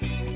Bye.